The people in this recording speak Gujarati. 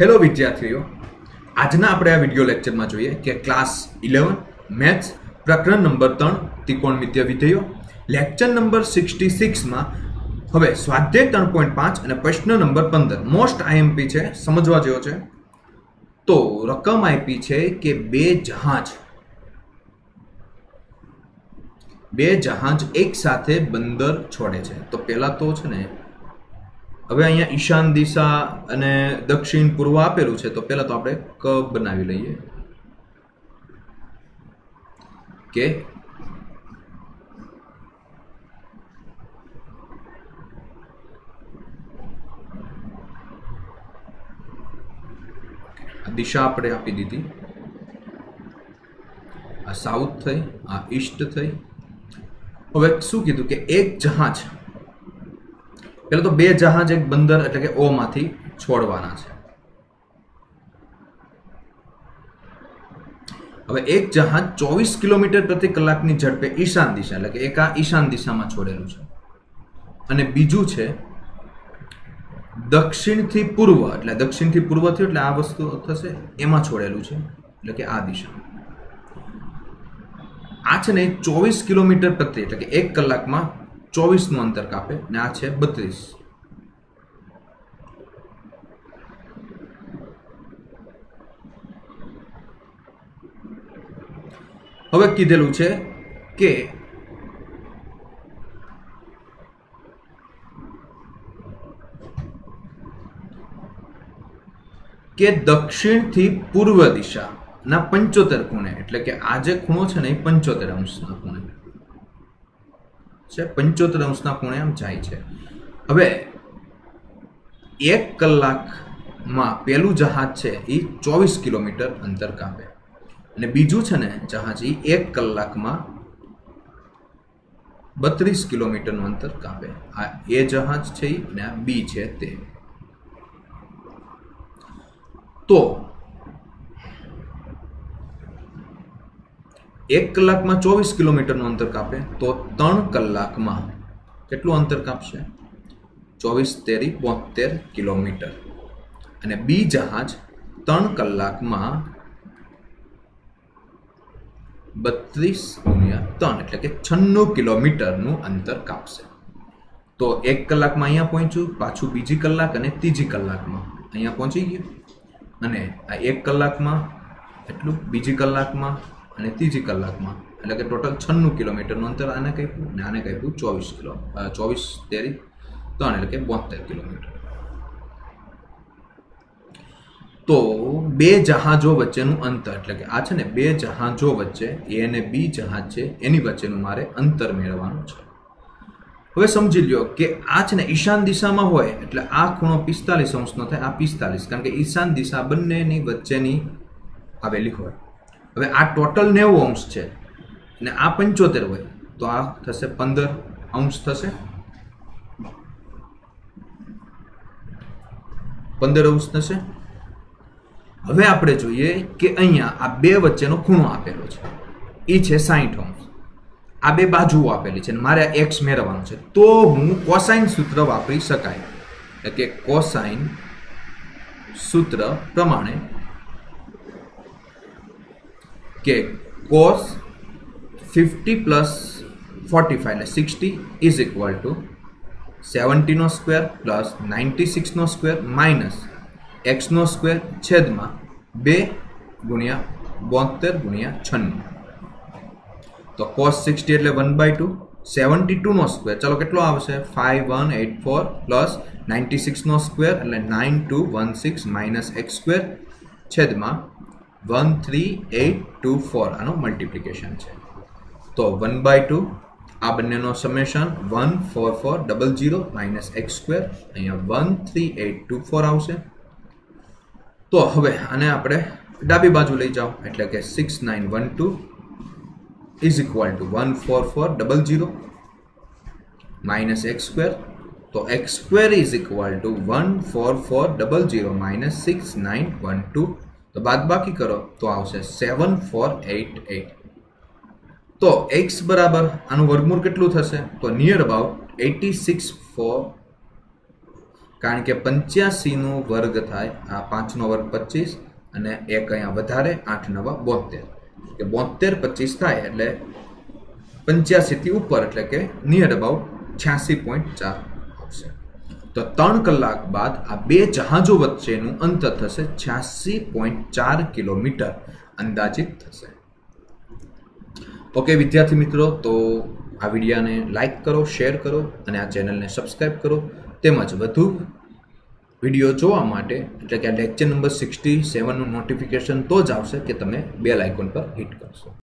હેલો વિદ્યાર્થીઓ. આજના આપણે આ વીડિયો લેક્ચરમાં જોઈએ કે ક્લાસ ઇલેવન મેથ્સ પ્રકરણ નંબર ત્રણ ત્રિકોણમિતીય વિધેયો. લેક્ચર નંબર સિક્સટી સિક્સમાં હવે સ્વાધ્યાય ત્રણ પોઈન્ટ પાંચ અને પ્રશ્ન નંબર પંદર. મોસ્ટ આઈએમપી છે, સમજવા જેવો છે. તો રકમ આપી છે કે બે જહાજ. બે જહાજ એક સાથે બંદર છોડે છે. તો પહેલાં તો છે ને હવે અહીંયા ઈશાન દિશા અને દક્ષિણ પૂર્વ આપેલું છે, તો પહેલા તો આપણે ક બનાવી લઈએ. કે? દિશા આપણે આપી દીધી. આ સાઉથ થઈ, આ ઈસ્ટ થઈ. હવે શું કીધું કે એક જહાજ પેલા તો બે જહાજ એક બંદર એટલે કે ઓ માંથી છોડવાના છે. હવે એક જહાજ ચોવીસ કિલોમીટર પ્રતિ કલાકની ઝડપે ઈશાન દિશા, એટલે કે એક આ ઈશાન દિશામાં છોડેલું છે. અને બીજું છે, દક્ષિણથી પૂર્વ, એટલે દક્ષિણથી પૂર્વથી એટલે આ વસ્તુ થશે, એમાં છોડેલું છે, એટલે કે આ દિશા. આ છે ને ચોવીસ કિલોમીટર પ્રતિ, એટલે કે એક કલાકમાં ચોવીસનું અંતર કાપે ને આ છે બત્રીસ. હવે કીધેલું છે કે કે દક્ષિણથી પૂર્વ દિશાના પંચોતેર ખૂણે એટલે કે આ જે ખૂણો છે ને એ પંચોતેર અંશના ખૂણે છે, પંચોતેર અંશના ખૂણે આમ જાય છે. હવે, એક કલાકમાં પેલું જહાજ છે એ ચોવીસ કિલોમીટર અંતર કાપે. અને બીજું છે ને, જહાજ એ એક કલાકમાં બત્રીસ કિલોમીટરનું અંતર કાપે. આ એ જહાજ છે અને આ બી છે તે. તો એક કલાકમાં ચોવીસ કિલોમીટરનું અંતર કાપે, તો ત્રણ કલાકમાં કેટલું અંતર કાપશે? ચોવીસ તેરી બોતેર કિલોમીટર. અને બી જહાજ ત્રણ કલાકમાં બત્રીસ ગુણ્યા ત્રણ, એટલે કે છન્નું કિલોમીટરનું અંતર કાપશે. તો એક કલાકમાં અહીંયા પહોંચ્યું, પાછું બીજી કલાક અને ત્રીજી કલાકમાં અહીંયા પહોંચી ગયું. અને આ એક કલાકમાં, એટલું, બીજી કલાકમાં અને ત્રીજી કલાકમાં, એટલે કે ટોટલ છન્નું કિલોમીટરનું અંતર આને કાપ્યું અને આને કાપ્યું ચોવીસ કિલો ચોવીસ તેરી ત્રણ એટલે કે બોતેર કિલોમીટર. તો બે જહાજો વચ્ચેનું અંતર, એટલે કે આ છે ને બે જહાજો વચ્ચે, એ અને બી જહાજ છે, એની વચ્ચેનું મારે અંતર મેળવવાનું છે. હવે સમજી લ્યો કે આ છે ને ઈશાન દિશામાં હોય, એટલે આ ખૂણો પિસ્તાલીસ અંશનો થાય, આ પિસ્તાલીસ, કારણ કે ઈશાન દિશા બંનેની વચ્ચેની આવેલી હોય. હવે આ ટોટલ નેવું અંશ છે અને આ પંચોતેર હોય, તો આ થશે પંદર અંશ થશે. પંદર અંશ થશે. હવે આપણે જોઈએ કે અહીંયા આ બે વચ્ચેનો ખૂણો આપેલો છે. એ છે સાહીઠ અંશ. આ બે બાજુઓ આપેલી છે મારે એક્સ મેળવવાનું છે. તો હું કોસાઇન સૂત્ર વાપરી શકાય. એટલે કે કોસાઇન સૂત્ર પ્રમાણે કે cos fifty plus forty five એટલે સિક્સટી ઇઝ ઇક્વલ ટુ સેવન્ટીનો સ્ક્વેર પ્લસ નાઇન્ટી સિક્સનો સ્ક્વેર માઇનસ એક્સનો સ્ક્વેર છેદમાં બે ગુણ્યા બોતેર ગુણ્યા છન્નું તો કોસ સિક્સટી એટલે વન બાય ટુ સેવન્ટી ટુનો સ્ક્વેર ચલો કેટલો આવશે five one eight four plus ninety સિક્સનો square એટલે nine two one six minus x square છેદમાં one three eight two four આનો મલ્ટિપ્લિકેશન છે. તો વન બાય ટુ આ બંનેનો summation one four four double zero minus x square અહીંયા one three eight two four આવશે. તો હવે આને આપણે ડાબી બાજુ લઈ જાઓ, એટલે કે six nine one two is equal to one four four double zero minus x square તો x square is equal to one four four double zero minus six nine one two તો બાદ બાકી કરો તો આવશે સેવન ફોર એટ એટ તો એક્સ બરાબર આનું વર્ગમૂળ કેટલું થશે? તો near about eighty six four કારણ કે પંચ્યાસીનો વર્ગ થાય, આ પાંચનો વર્ગ પચીસ અને એક અહીંયા વધારે, આઠ નવા બોતેર. કે બોતેર પચીસ થાય એટલે પંચ્યાસીથી ઉપર, એટલે કે નિયર અબાઉટ છ્યાસી પોઈન્ટ ચાર આવશે. તો ત્રણ કલાક બાદ આ બે જહાજો વચ્ચેનું અંતર થશે છ્યાસી પોઈન્ટ ચાર કિલોમીટર. અંદાજિત થશે. ઓકે વિદ્યાર્થી મિત્રો, તો આ વિડીયાને લાઇક કરો શેર કરો અને આ ચેનલને સબસ્ક્રાઈબ કરો. તેમજ વધુ વીડિયો જોવા માટે, એટલે કે આ લેક્ચર નંબર સિક્સટી સેવનનું નોટિફિકેશન તો જ આવશે કે તમે બેલ આઇકોન પર હિટ કરશો.